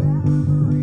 labeled